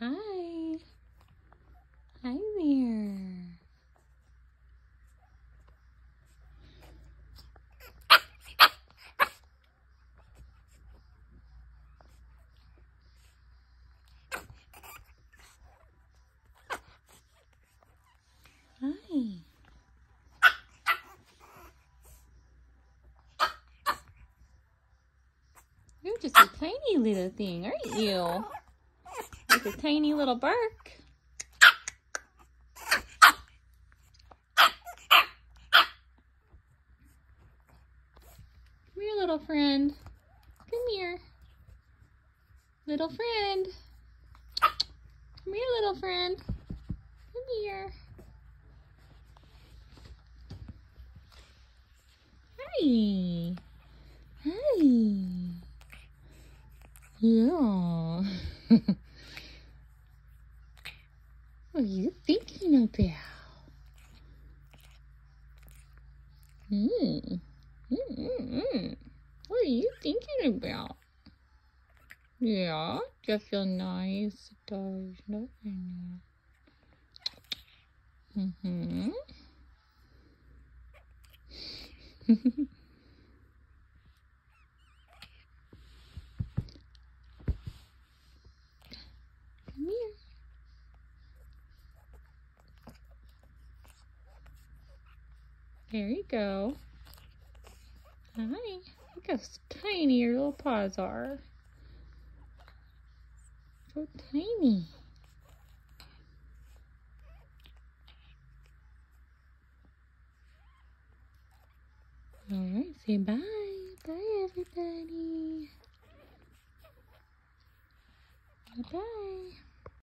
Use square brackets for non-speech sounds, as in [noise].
Hi. Hi there. Hi. You're just a tiny little thing, aren't you? With a tiny little bark. Come here, little friend. Come here. Little friend. Come here, little friend. Come here. Hi. Hi. Yeah. [laughs] what are you thinking about? Mm. Mm-mm-mm. What are you thinking about? Yeah, that feel nice. Does, doesn't it? Mm-hmm. [laughs] Come here. There you go. Hi. Look how tiny your little paws are. So tiny. Alright, say bye. Bye, everybody. Bye-bye.